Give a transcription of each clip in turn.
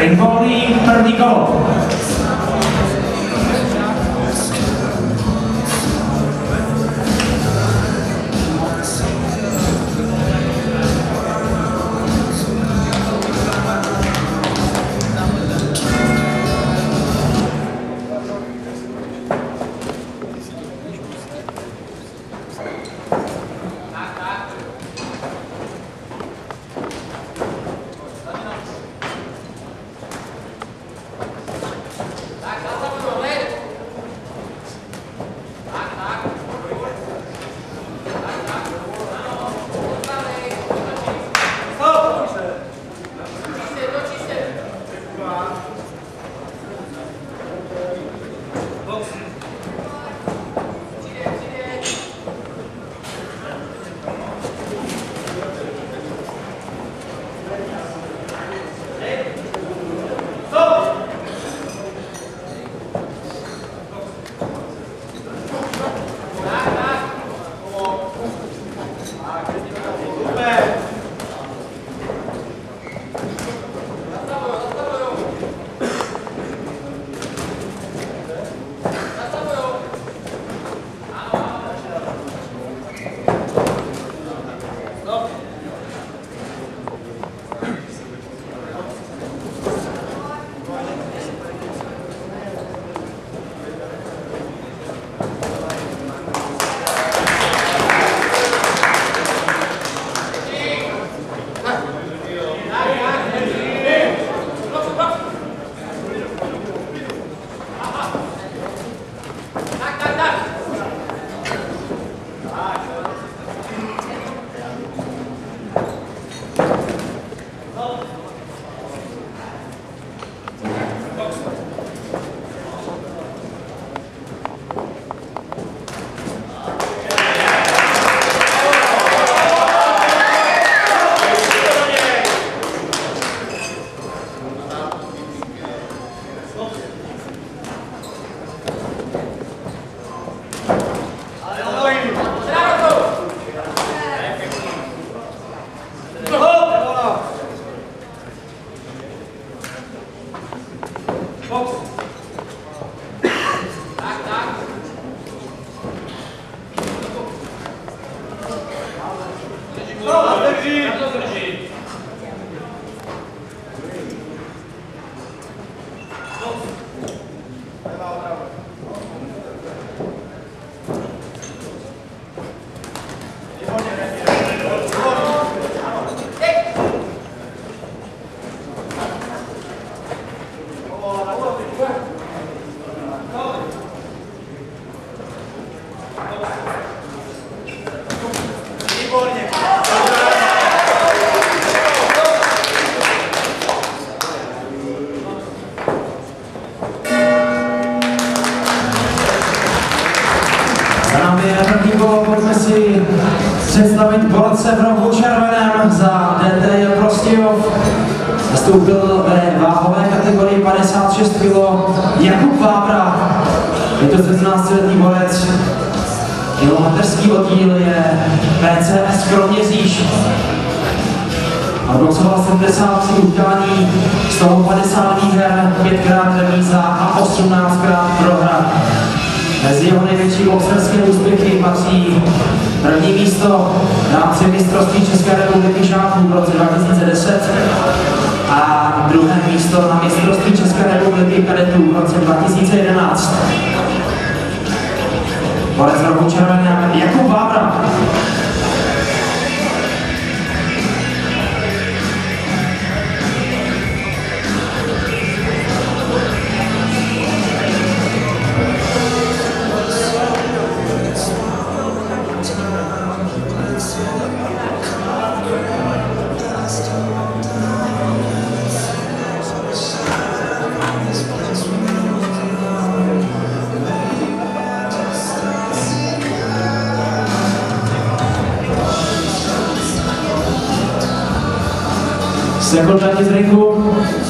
Ringvolný první kolo. Za Mateřský oddíl je PCS Kroměříž. Odnocoval 73 utkání, z toho 50 výher, 5krát remíza a 18krát prohra. Mezi jeho největší boxerské úspěchy patří první místo v rámci mistrovství České republiky žáků v roce 2010 a druhé místo na mistrovství České republiky kadetů v roce 2011. Borec rohu červené Jakub Vávra. Sekundární z ringu. Za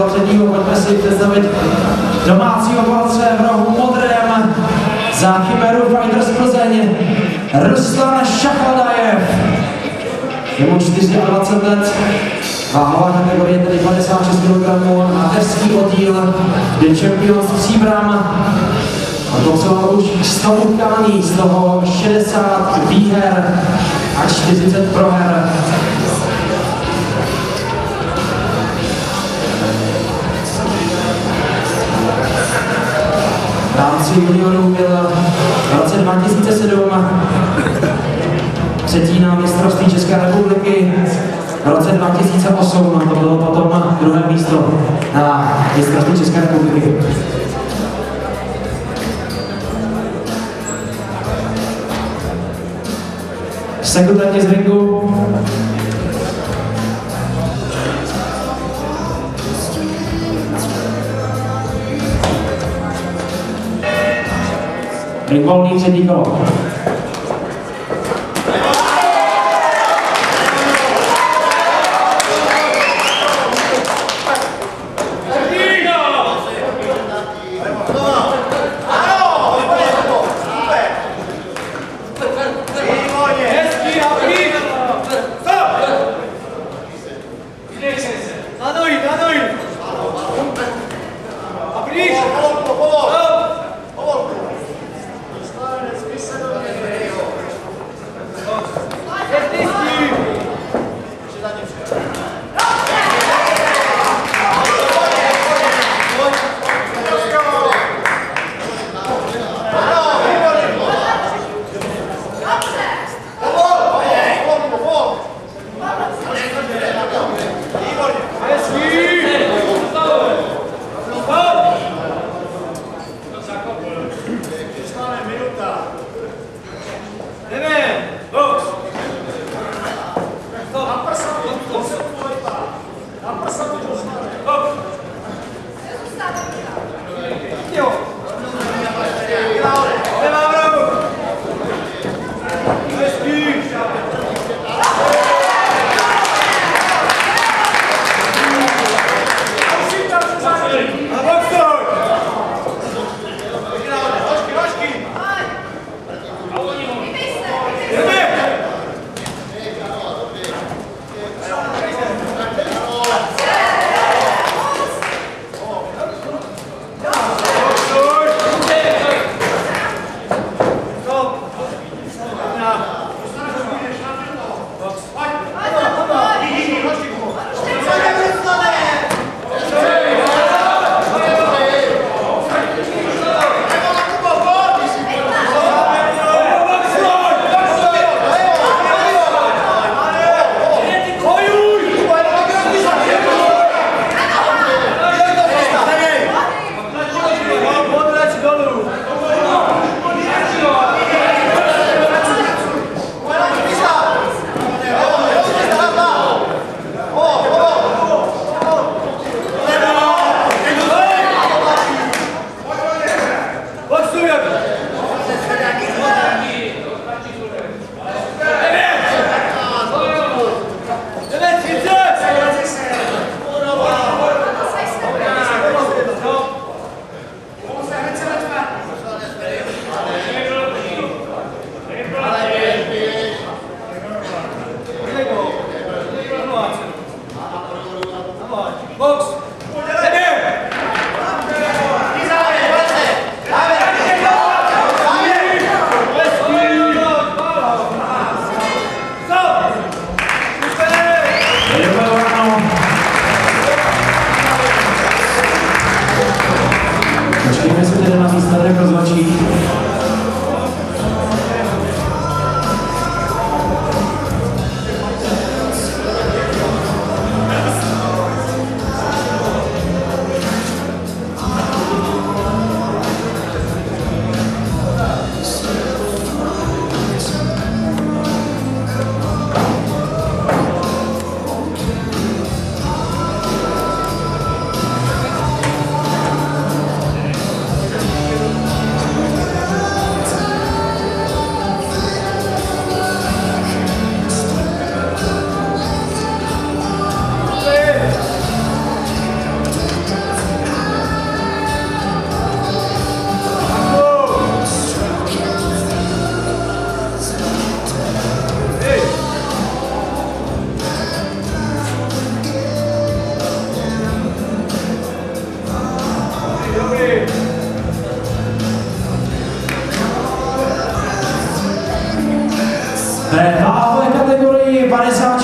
kola třetího, pojďme si představit domácího borce v rohu modrém za Chimeru Fighters Plzeň, Ruslan Šachadajev. Je mu 24 let, váhová kategorie tedy 56 kg, mateřský oddíl, je Champions Příbram, Absolvoval už 100 utkání, z toho 60 výher a 40 proher. Rámci juniorů byl v roce 2007 třetí na mistrovství České republiky. V roce 2008 to bylo potom druhé místo na mistrovství České republiky. Sekundárně z ringu 你光拎着一个 durayı baresa